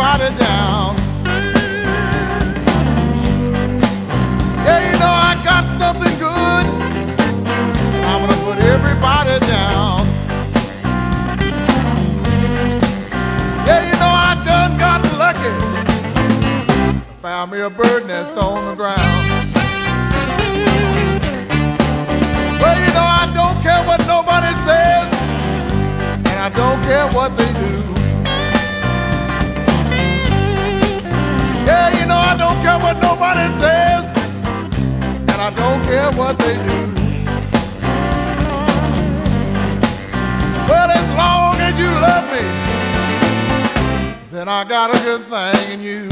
everybody down. Yeah, you know I got something good. I'm gonna put everybody down. Yeah, you know I done got lucky. Found me a bird nest on the ground. Well, you know I don't care what nobody says, and I don't care what they care what nobody says, and I don't care what they do. Well, as long as you love me, then I got a good thing in you.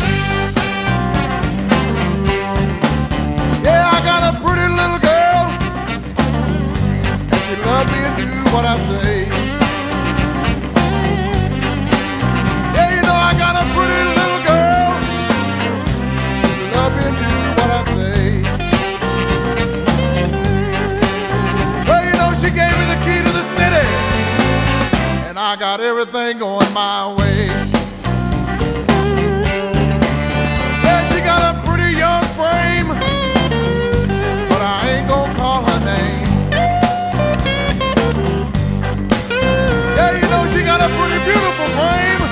Yeah, I got a pretty little girl, and she love me and do what I say. I got everything going my way. Yeah, she got a pretty young frame, but I ain't gonna call her name. Yeah, you know she got a pretty beautiful frame,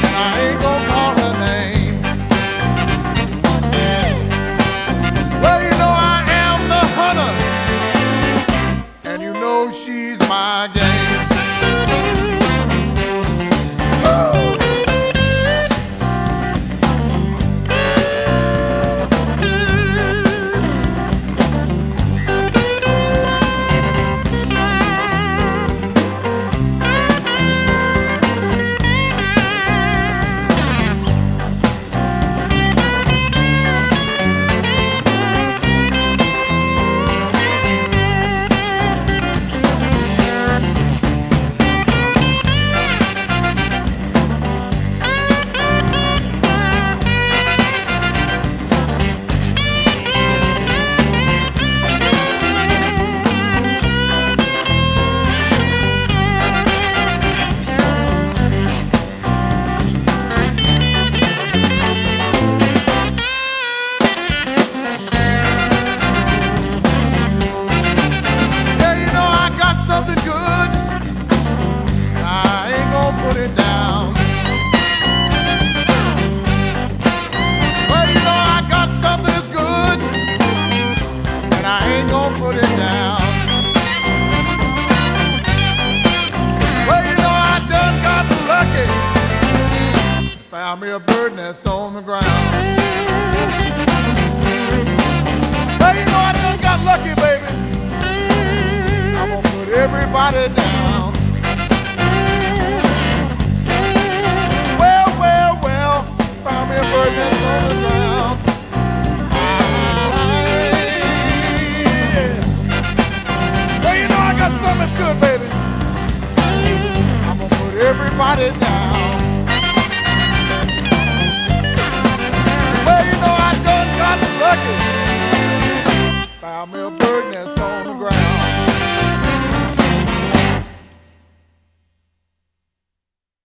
and I ain't gonna call her name. Well, you know I am the hunter, and you know she's my game. Woo! You know I done got lucky, baby. I'm gonna put everybody down. Well, well, well, found me a on the ground. You know I got something good, baby. I'm gonna put everybody down. Got lucky. Found me a bird nest.